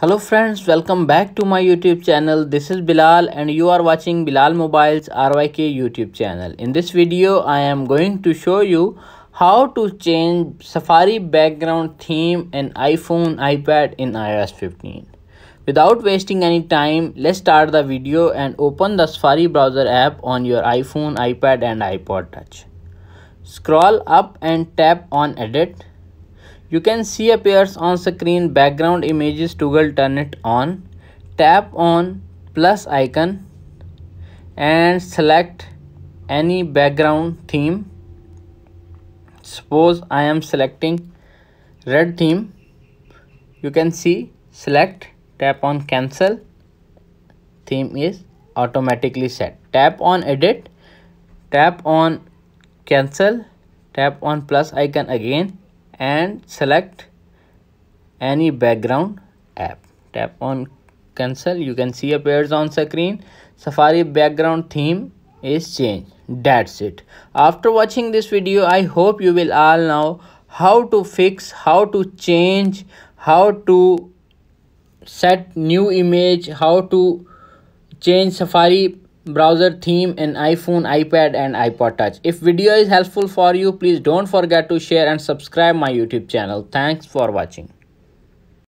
Hello friends, welcome back to my YouTube channel. This is Bilal and you are watching Bilal Mobiles RYK YouTube channel. In this video, I am going to show you how to change Safari background theme in iPhone, iPad in iOS 15. Without wasting any time, let's start the video and open the Safari browser app on your iPhone, iPad and iPod touch. Scroll up and tap on edit you can see appears on screen background images toggle turn it on. Tap on plus icon and select any background theme. Suppose i am selecting red theme. You can see select tap on cancel. Theme is automatically set. Tap on edit. Tap on cancel. Tap on plus icon again and select any background app. Tap on cancel. You can see appears on screen. Safari background theme is changed. That's it. After watching this video i hope you will all know how to fix how to change how to set new image how to change safari browser theme in iphone ipad and ipod touch. If video is helpful for you please don't forget to share and subscribe my youtube channel. Thanks for watching